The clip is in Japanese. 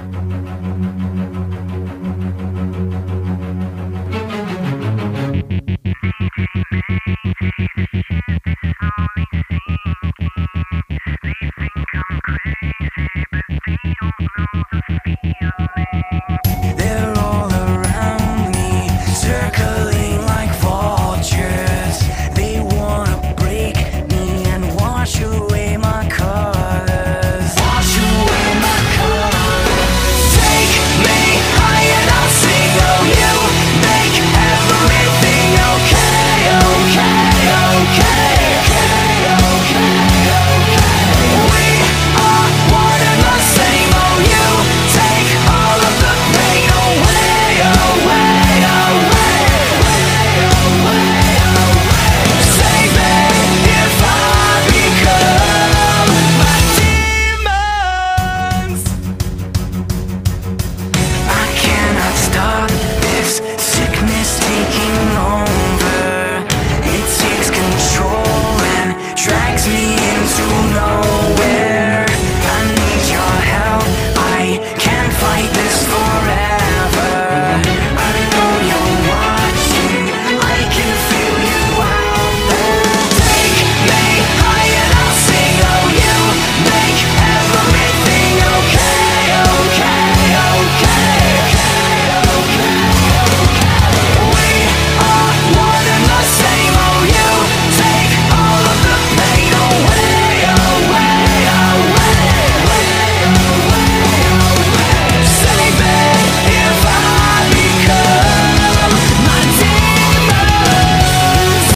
Feeling una